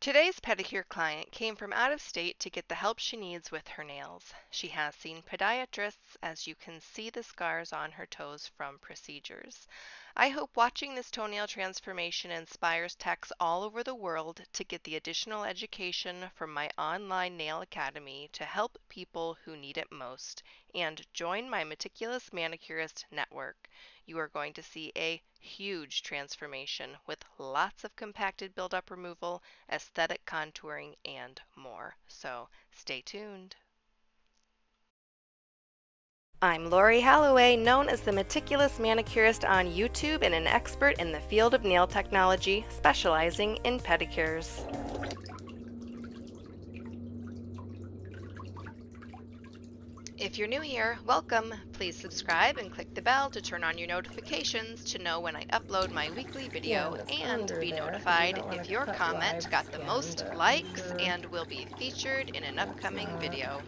Today's pedicure client came from out of state to get the help she needs with her nails. She has seen podiatrists as you can see the scars on her toes from procedures. I hope watching this toenail transformation inspires techs all over the world to get the additional education from my online nail academy to help people who need it most and join my meticulous manicurist network. You are going to see a huge transformation with lots of compacted buildup removal, aesthetic contouring, and more. So stay tuned. I'm Lori Holloway, known as the Meticulous Manicurist on YouTube and an expert in the field of nail technology, specializing in pedicures. If you're new here, welcome. Please subscribe and click the bell to turn on your notifications to know when I upload my weekly video Yeah, and be there. Notified don't if your comment got the most likes and will be featured in an upcoming not- video.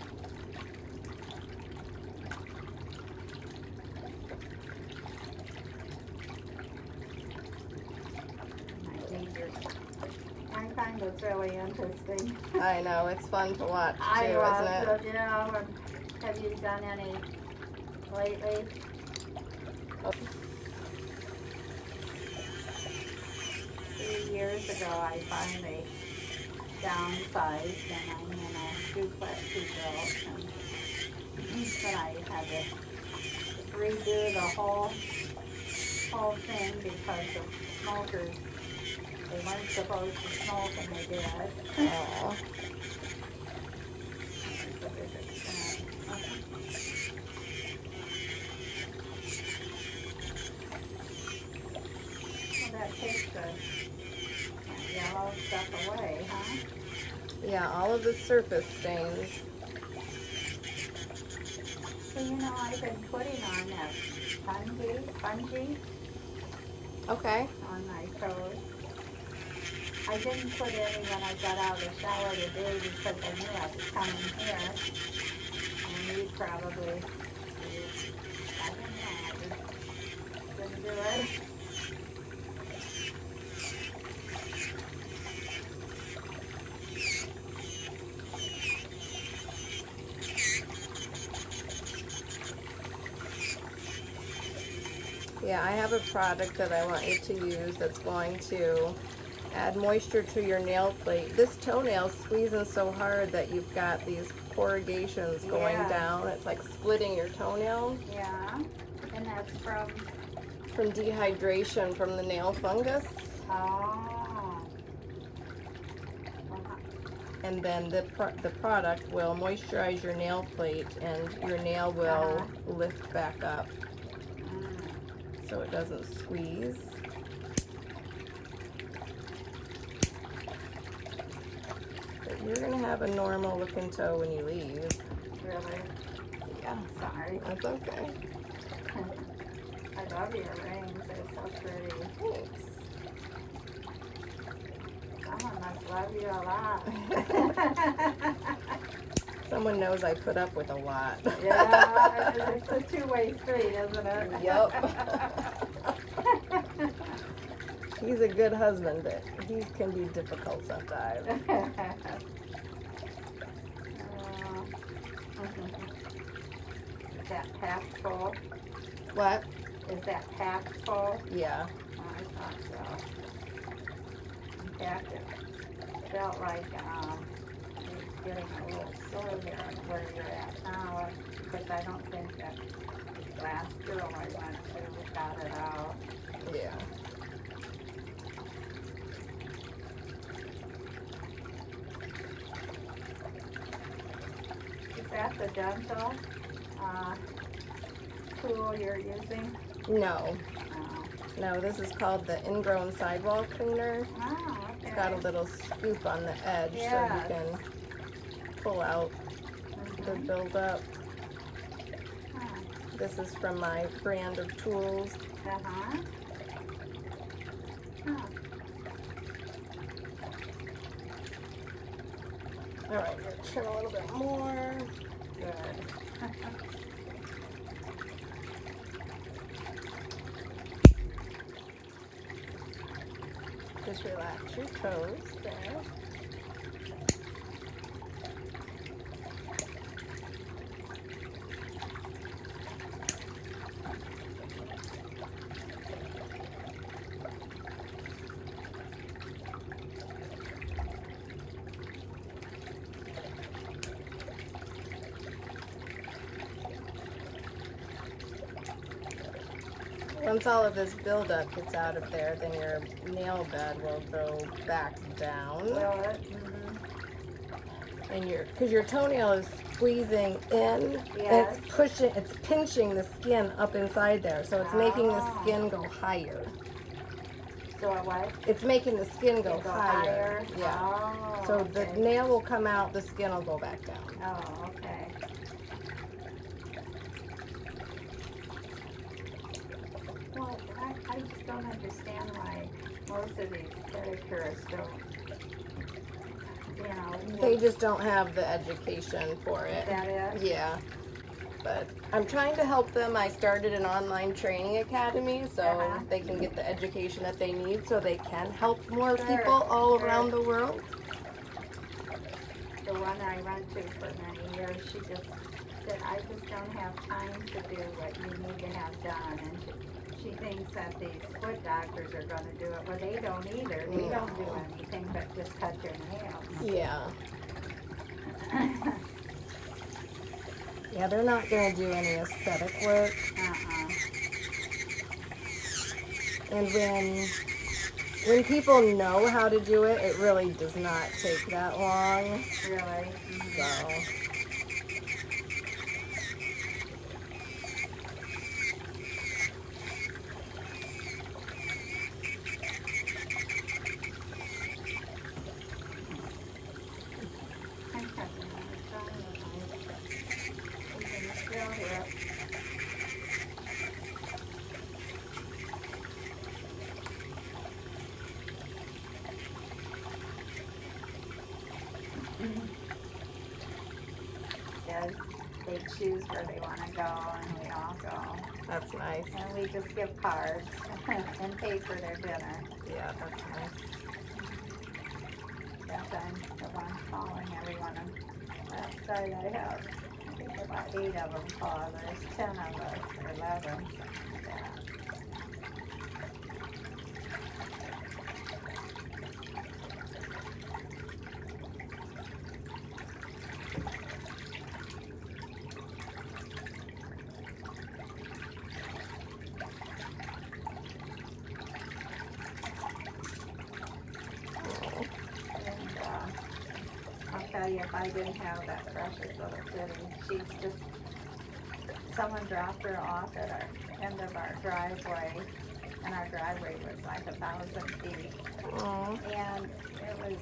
I find it's really interesting. I know, it's fun to watch too, I isn't love, it? you know, have you done any lately? Three years ago, I finally downsized and I'm in a duplex rebuilt and but I had to redo the whole, whole thing because of smokers. They weren't supposed to smoke and they did. Aw. Well, that takes the yellow stuff away, huh? Yeah, all of the surface stains. So, you know, I've been putting on that spongy, spongy Okay. on my toes. I didn't put any when I got out of the shower today because I knew I was coming here. And you probably, I don't know, I just didn't do it. Yeah, I have a product that I want you to use that's going to add moisture to your nail plate. This toenail's squeezing so hard that you've got these corrugations going Yeah. down. It's like splitting your toenail Yeah, and that's from, from dehydration from the nail fungus. oh. And then the, pro- the product will moisturize your nail plate and your nail will Uh-huh. lift back up mm, so it doesn't squeeze. But you're gonna have a normal looking toe when you leave. Really, Yeah, sorry. that's okay. I love your rings, they're so pretty. Thanks. Someone must love you a lot. Someone knows I put up with a lot. yeah, it's a two-way street, isn't it? Yup. He's a good husband, but he can be difficult sometimes. Is that packed full? What? Is that packed full? Yeah. I thought so. In fact, it felt like, um, it's getting a little sore there where you're at now, because I don't think that last girl I went to got it out. Yeah. Is that the dental, uh, tool you're using? No. Oh, No, this is called the ingrown sidewall cleaner. Oh, okay. It's got a little scoop on the edge Yes. so you can pull out the Mhm. buildup. This is from my brand of tools. Uh-huh. Huh. All right, I'm gonna trim a little bit more. Just relax your toes there. Once all of this buildup gets out of there, then your nail bed will go back down. It? Mhm. and your because your toenail is squeezing in and Yes. it's pushing it's pinching the skin up inside there so it's making the Oh. skin go higher So what? it's making the skin go, go higher. yeah Oh, so the nail will come out the skin will go back down Oh, okay. Well, I, just don't understand why most of these pedicurists don't, you know, they just don't have the education for it at it. yeah but i'm trying to help them i started an online training academy so Uh-huh. they can get the education that they need so they can help more Sure, people all sure. around the world The one I went to for many years, she just said, I just don't have time to do what you need to have done. And she, she thinks that these foot doctors are gonna do it. Well, they don't either. They don't do anything but just cut your nails. yeah Yeah, they're not going to do any aesthetic work. Uh-uh. And when when people know how to do it, it really does not take that long. Really? Mm-hmm. So I'm cutting it. Sorry about it. We can still hear it. Yes, they choose where they wanna go and we all go. that's nice. And we just give cards and pay for their dinner. Yeah, that's nice. Yes, I'm the one calling everyone. Last oh, night I have, I think about eight of them call. There's ten of us, or eleven. something like that. Oh, And, uh, I'll tell you, if I didn't have that precious little kitty, she's just, someone dropped her off at our end of our driveway, and our driveway was like a thousand feet. oh, And it was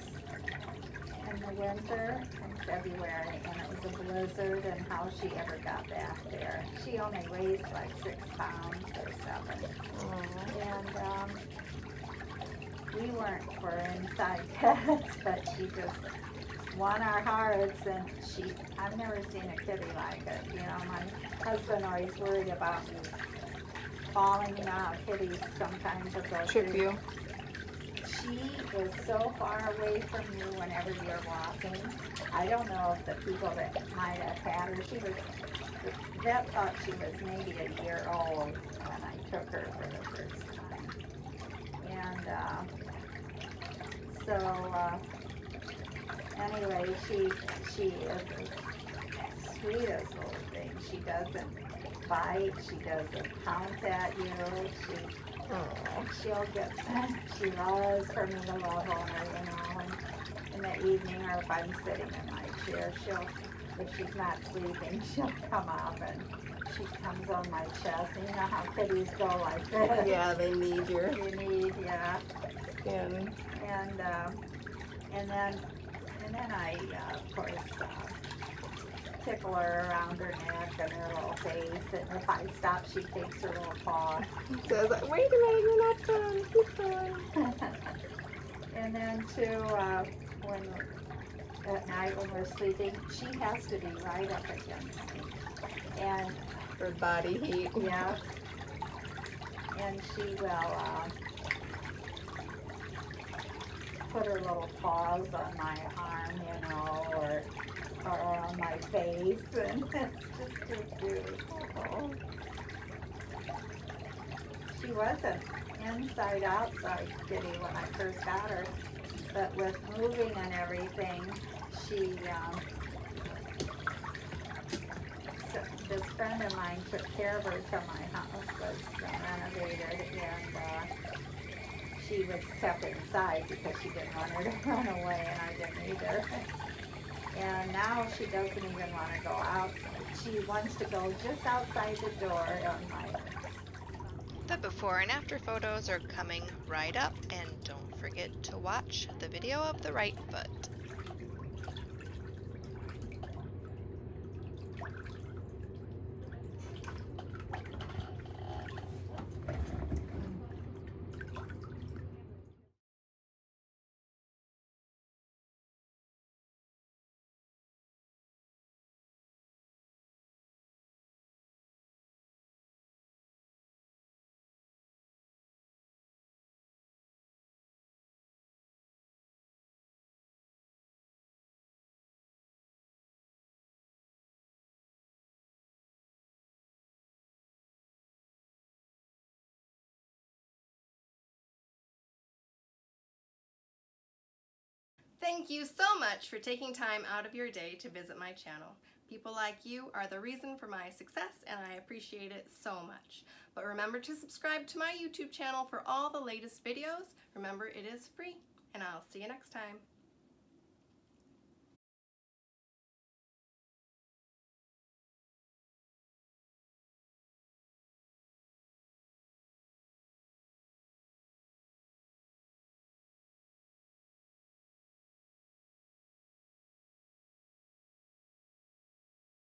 in the winter, in February, and it was a blizzard, and how she ever got back there. She only weighs like six pounds or seven. oh. And, um, we weren't for inside pets, but she just won our hearts and she, I've never seen a kitty like it. You know, my husband always worried about me falling, you know, how kitties sometimes will go through. you. She is so far away from you whenever you're walking. I don't know if the people that might have had her, she was, the vet thought she was maybe a year old when I took her for the first time. And, uh, so, uh, anyway, she, she is the sweetest little thing. She doesn't bite, she doesn't pounce at you, she Oh, she'll get, she loves for me to love on her, you know, and in the evening or if I'm sitting in my chair, she'll, if she's not sleeping, she'll come up and she comes on my chest, and you know how kitties go like this. yeah, they need your You need, yeah, skin. and, um, and then, and then I, uh, of course, uh, tickle her around her neck and her little face, and if I stop, she takes her little paw So Says, wait a minute, you're not done. Keep going. and then to uh, when at night when we're sleeping, she has to be right up against me. And For body heat. yeah, and she will. Uh, put her little paws on my arm, you know, or or on my face, and it's just cute. Oh. She wasn't inside outside kitty when I first got her, but with moving and everything, she um, so this friend of mine took care of her till my house was renovated, and uh, she was kept inside because she didn't want her to run away, and I didn't either. And now she doesn't even want to go out. She wants to go just outside the door on my The before and after photos are coming right up, and don't forget to watch the video of the right foot. Thank you so much for taking time out of your day to visit my channel. People like you are the reason for my success and I appreciate it so much. But remember to subscribe to my YouTube channel for all the latest videos. Remember, it is free and I'll see you next time.